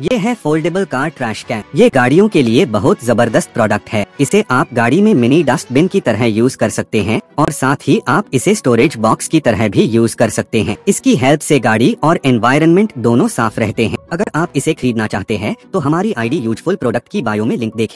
ये है foldable car trash can ये गाड़ियों के लिए बहुत ज़बरदस्त प्रोडक्ट है। इसे आप गाड़ी में मिनी डस्टबिन की तरह यूज़ कर सकते हैं और साथ ही आप इसे स्टोरेज बॉक्स की तरह भी यूज़ कर सकते हैं। इसकी हेल्प से गाड़ी और एनवायरनमेंट दोनों साफ़ रहते हैं। अगर आप इसे खरीदना चाहते हैं तो हमारी आईडी यूजफुल प्रोडक्ट की बायो में लिंक देखें।